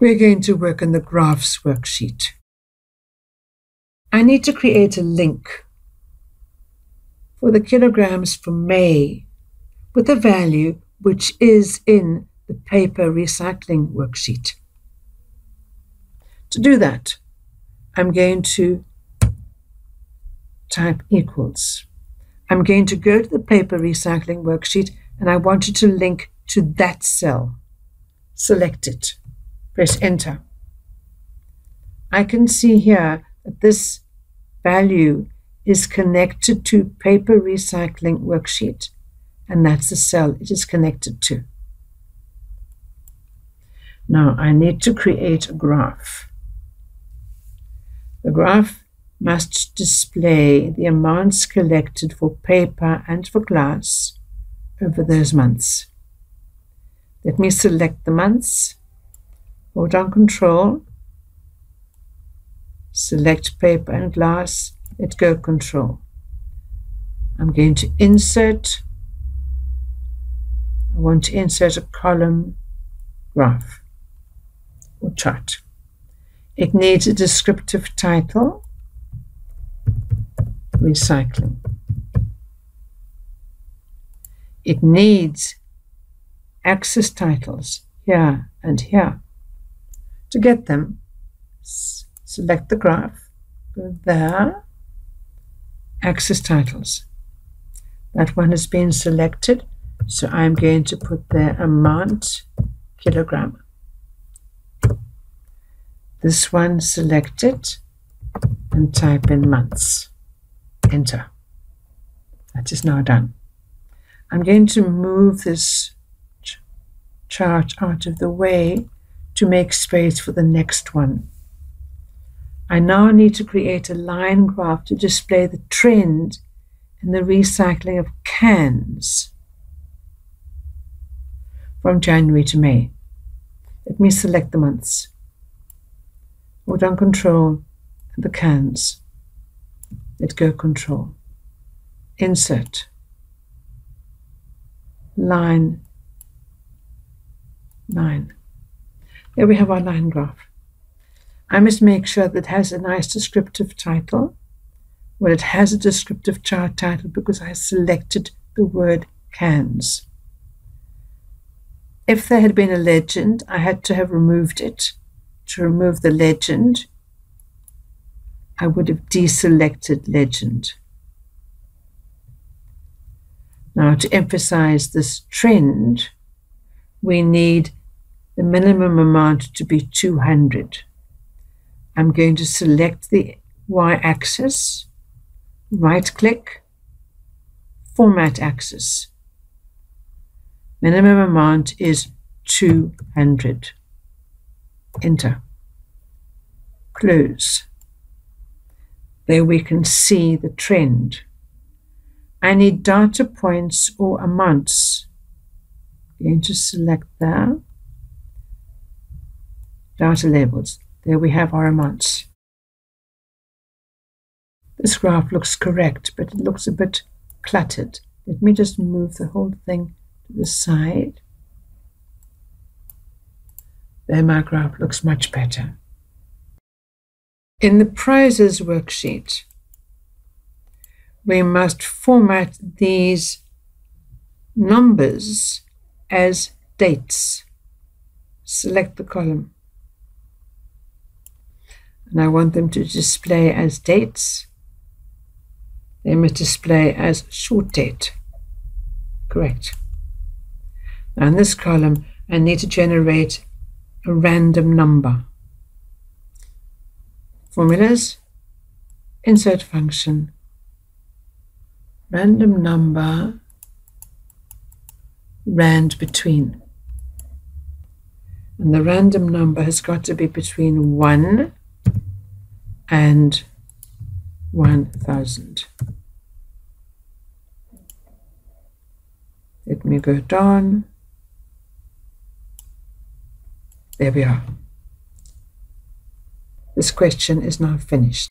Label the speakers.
Speaker 1: We're going to work on the graphs worksheet. I need to create a link for the kilograms for May with a value which is in the paper recycling worksheet. To do that, I'm going to type equals. I'm going to go to the paper recycling worksheet and I want you to link to that cell. Select it. Press enter. I can see here that this value is connected to paper recycling worksheet and that's the cell it is connected to. Now I need to create a graph. The graph must display the amounts collected for paper and for glass over those months. Let me select the months, hold down control, select paper and glass, let go control. I'm going to insert, I want to insert a column graph or chart. It needs a descriptive title, recycling. It needs axis titles here and here. To get them, select the graph, go there, axis titles. That one has been selected, so I'm going to put the amount kilogram this one selected and type in months. Enter. That is now done. I'm going to move this ch chart out of the way to make space for the next one. I now need to create a line graph to display the trend in the recycling of cans from January to May. Let me select the months. Hold down control and the cans. Let go control. Insert. Line 9. There we have our line graph. I must make sure that it has a nice descriptive title. Well, it has a descriptive chart title because I selected the word cans. If there had been a legend, I had to have removed it to remove the legend, I would have deselected legend. Now, to emphasize this trend, we need the minimum amount to be 200. I'm going to select the y-axis, right-click, Format Axis. Minimum amount is 200. Enter. Close. There we can see the trend. I need data points or amounts. I'm going to select that. Data labels. There we have our amounts. This graph looks correct, but it looks a bit cluttered. Let me just move the whole thing to the side. There my graph looks much better. In the prizes worksheet, we must format these numbers as dates. Select the column. And I want them to display as dates. They must display as short date. Correct. Now in this column, I need to generate a random number. Formulas, insert function, random number, rand between. And the random number has got to be between 1 and 1000. Let me go down. There we are. This question is now finished.